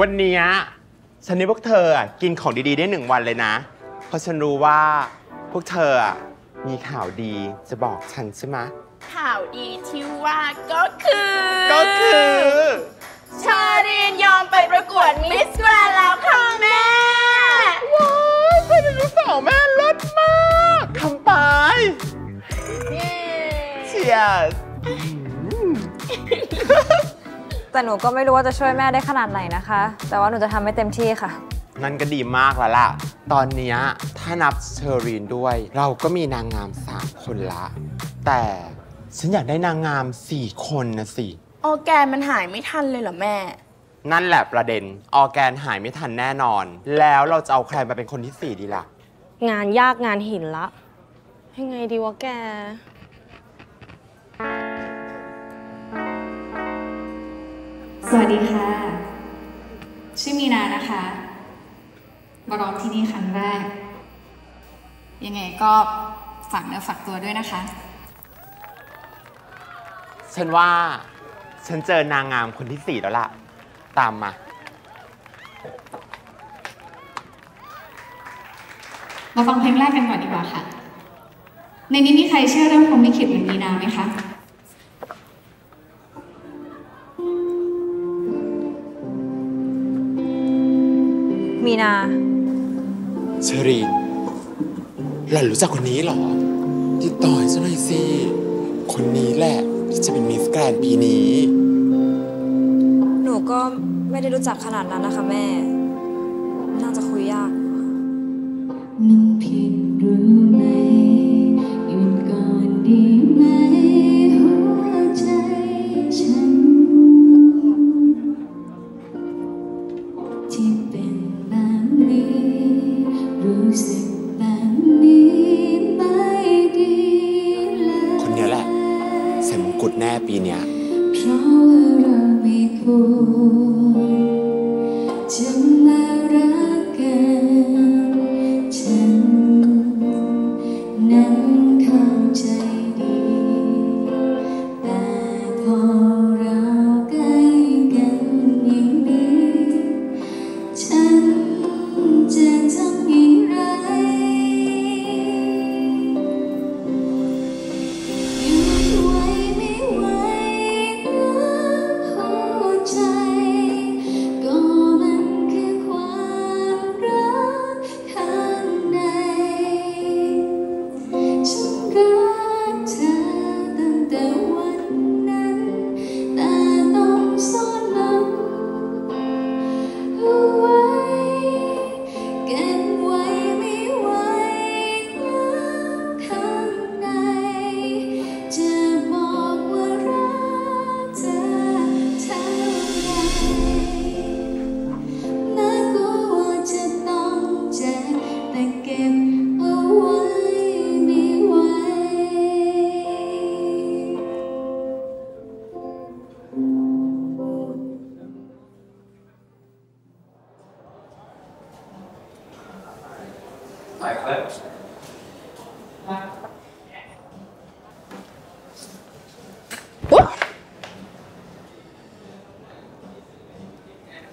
วันเนี้ยฉันนี่พวกเธออะกินของดีๆได้หนึ่งวันเลยนะ เพราะฉันรู้ว่าพวกเธออะมีข่าวดีจะบอกฉันใช่ไหมข่าวดีที่ว่าก็คือก็คือเชอรีนยอมไปประกวดมิสแกรนแล้วค่ะแม่ ว้าวเพื่อนลูกสาวแม่เลิศมากคำไปเชียร์ แต่หนูก็ไม่รู้ว่าจะช่วยแม่ได้ขนาดไหนนะคะ แต่ว่าหนูจะทำให้เต็มที่ค่ะ นั่นก็ดีมากแล้วล่ะ ตอนเนี้ยถ้านับเชอรีนด้วย เราก็มีนางงามสามคนละ แต่ฉันอยากได้นางงามสี่คนนะสิโอแกนมันหายไม่ทันเลยเหรอแม่ นั่นแหละประเด็น ออร์แกนหายไม่ทันแน่นอน แล้วเราจะเอาใครมาเป็นคนที่สี่ดีล่ะ งานยากงานหินละยังไงดีวะแก สวัสดีค่ะ ชื่อมีนานะคะ มาร้องที่นี่ครั้งแรก ยังไงก็ฝากเนื้อฝากตัวด้วยนะคะ ฉันว่าฉันเจอนางงามคนที่สี่แล้วล่ะ ตามมา มาฟังเพลงแรกกันก่อนดีกว่าค่ะ ในนี้มีใครเชื่อเรื่องพรหมลิขิตเหมือนมีนาไหมคะ มีนาเชอรีนหล่อนรู้จักคนนี้เหรอติดต่อให้ฉันหน่อยสิ คนนี้แหละที่จะเป็นมิสแกรนด์ปีนี้ หนูก็ไม่ได้รู้จักขนาดนั้นนะคะแม่ น่าจะคุยยากมันผิดรู้ไหมหยุดก่อนดีไหม ส่มงกุฎแน่ปีเนี้ยเพราะว่าเราไม่ควรจะมารักกัน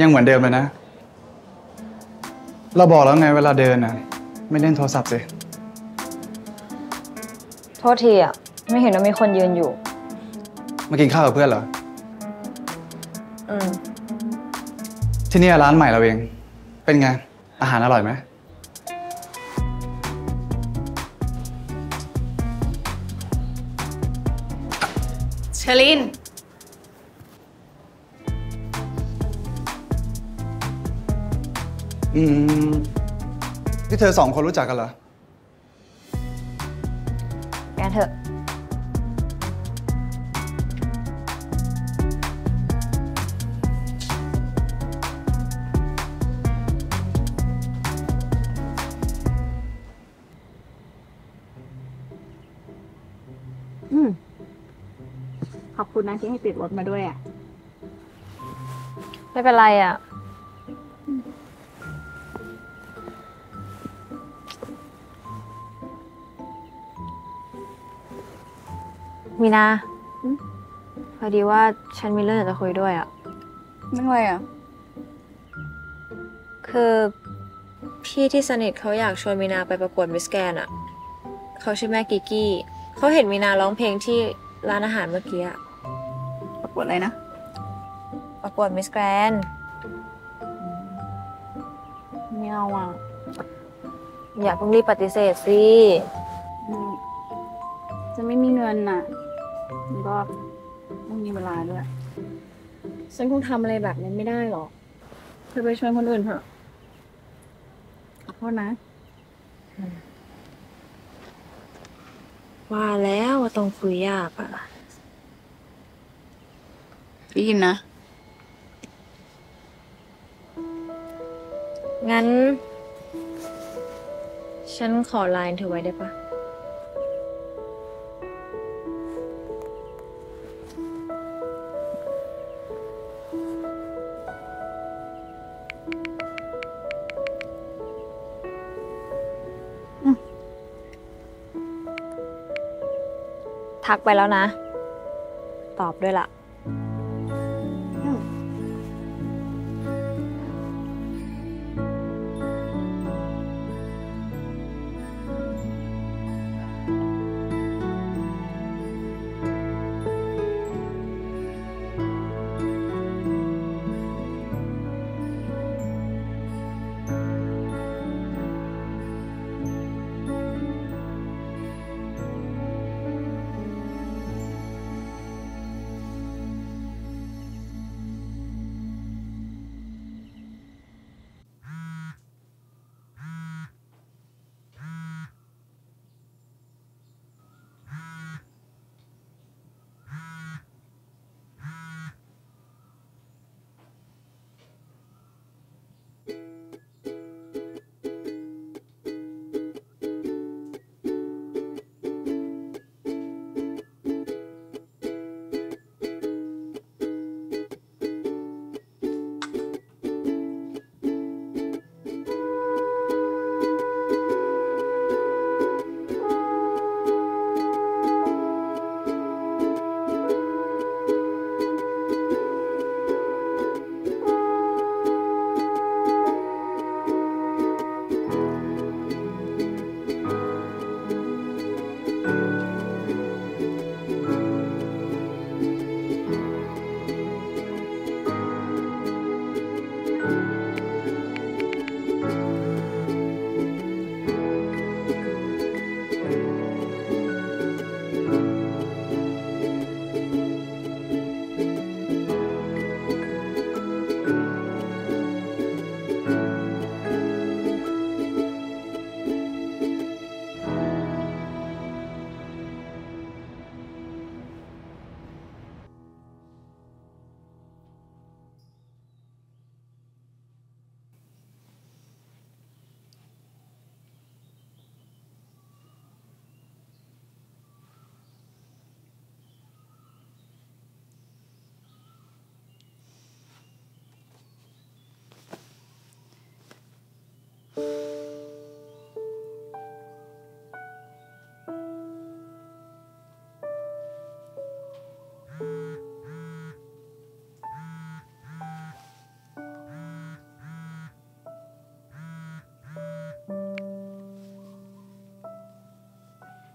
ยังเหมือนเดิมเลยนะ เราบอกแล้วไงเวลาเดินอะ ไม่เล่นโทรศัพท์สิ โทษทีอะ ไม่เห็นว่ามีคนยืนอยู่ มากินข้าวกับเพื่อนเหรอ อืม ที่นี่ร้านใหม่เราเอง เป็นไง อาหารอร่อยไหม เชลิน อืม ที่เธอสองคนรู้จักกันเหรอ คุณนะที่ให้ติดรถมาด้วยอะ ไม่เป็นไรอะ มีนาพอดีว่าฉันมีเรื่องอยากจะคุยด้วยอะนั่งอะไรอะ คือพี่ที่สนิทเขาอยากชวนมีนาไปประกวดมิสแกนอะเขาชื่อแม่กิกกี้ เขาเห็นมีนาร้องเพลงที่ร้านอาหารเมื่อกี้อะ ประกวดอะไรนะ ประกวดมิสแกรนไม่เอาอะ อย่าเพิ่งรีบปฏิเสธสิอืมจะไม่มีเงินน่ะแล้วก็ไม่มีเวลาด้วย ฉันคงทำอะไรแบบนั้นไม่ได้หรอก เธอไปชวนคนอื่นเถอะขอโทษนะ ว่าแล้วว่าต้องคุยยากอะ ได้ยินนะ งั้น ฉันขอไลน์เธอไว้ได้ปะทักไปแล้วนะ ตอบด้วยล่ะ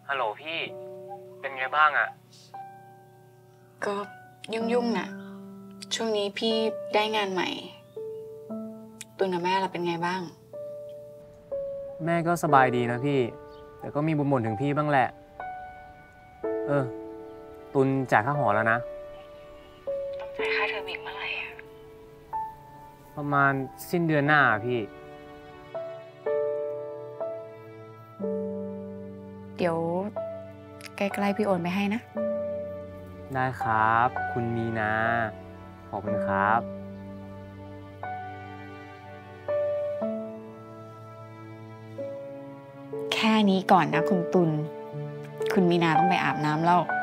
ฮัลโหลพี่ เป็นไงบ้างอะก็ยุ่งๆน่ะ ช่วงนี้พี่ได้งานใหม่ ตุนกับแม่เราเป็นไงบ้าง แม่ก็สบายดีนะพี่ แต่ก็มีบ่นๆถึงพี่บ้างแหละ เออ ตุนจ่ายค่าหอแล้วนะต้องจ่ายค่าเทอมอีกเมื่อไหร่อะประมาณสิ้นเดือนหน้าอะพี่ เดี๋ยวใกล้ๆพี่โอนไปให้นะ ได้ครับ คุณมีนา ขอบคุณครับ แค่นี้ก่อนนะคุณตุล คุณมีนาต้องไปอาบน้ำแล้วค